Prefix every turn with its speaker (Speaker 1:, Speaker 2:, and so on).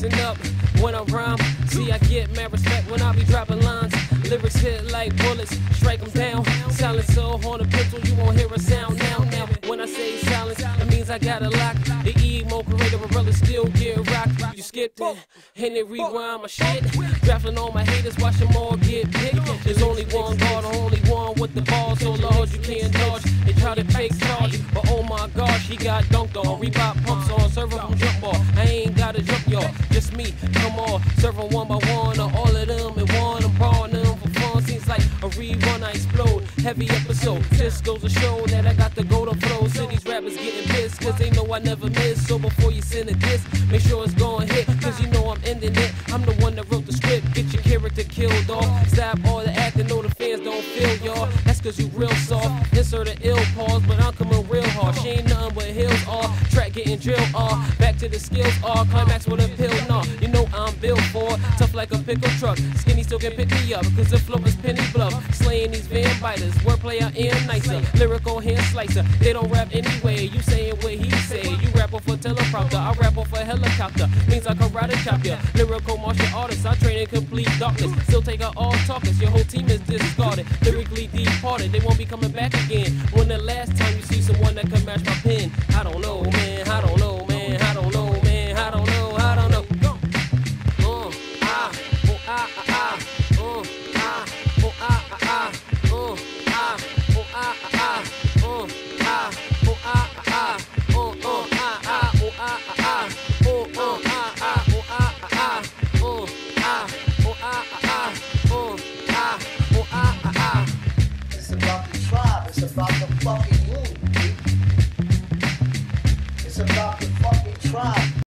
Speaker 1: listen up when I rhyme. See, I get mad respect when I be dropping lines. Lyrics hit like bullets, strike them down. Silence so on a pencil, you won't hear a sound now. Now, when I say silence, it means I got a lock. The emo creator, umbrella still get rocked. You skipped it, and it rewind my shit. Drafting all my haters, watch them all get picked. There's only one guard, only one oh my he got dunked on. Reebok pumps on, server from jump ball. I ain't gotta jump y'all, just me. Come on, serving one by one, or all of them and one. I'm brawling them for fun. Seems like a rerun, I explode. Heavy episode. This goes to show that I got the golden flow. So these rappers getting pissed, cause they know I never miss. So before you send a diss, make sure it's going hit, cause you know I'm ending it. I'm the one that wrote the script. Get your character killed off. Stop all the acting, cause you real soft. Insert an ill pause, but I'm coming real hard. She ain't nothing but hills, all. Track getting drilled, all. Back to the skills, all. Climax with a pill, nah. You know I'm built for. Tough like a pickle truck. Skinny still can pick me up, cause the flow is penny bluff. Slaying these vam biters. Wordplay I am nicer. Lyrical hand slicer. They don't rap anyway. You saying what he say. You rap off a teleprompter. I rap off a helicopter. Means I karate chop ya. Lyrical martial artist. I train in complete darkness. Still take out all talkers. Your whole team is discarded. Lyrically departed. They won't be coming back again. When the last time you see someone that can match my pen? I don't know, man. I don't know, man. I don't know, man. I don't know. I don't know. Uh, ah, oh, ah, ah,